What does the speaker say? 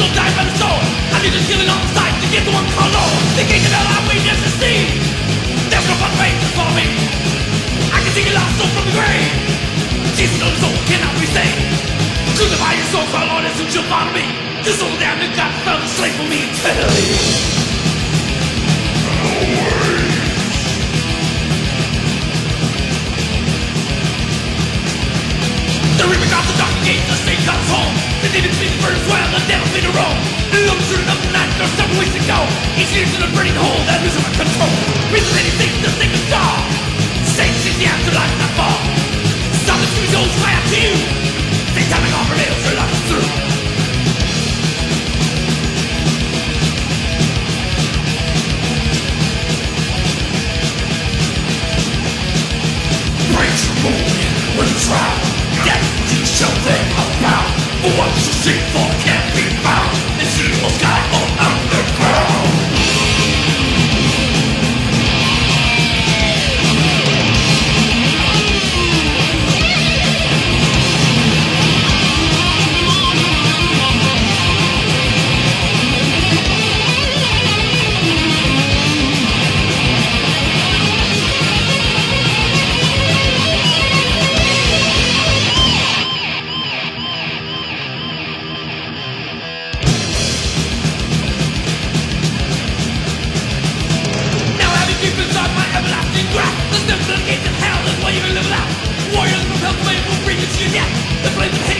still dies by the sword. I need this healing on the side to get the one called Lord. The gates of hell I witness to see. There's no fun way for me. I can see your lost soul from the grave. Jesus knows the soul cannot be saved. Crucify your soul, call Lord, and suit your follow me. This old damn new God fell slave for me eternally. Always. The river got the dark gate, the snake comes home. The demons be the first way the the. The shooting up the night, there's several ways to go. Leads to the burning hole that loses my control. Reason anything to think of star. Satan sees the afterlife not far. Stop the souls, fly out to you. Satanic offer nails, your life is through. Breaks your moon when you try. What you show them about. For what you seek for can't be found. Evil sky death The flames of Hades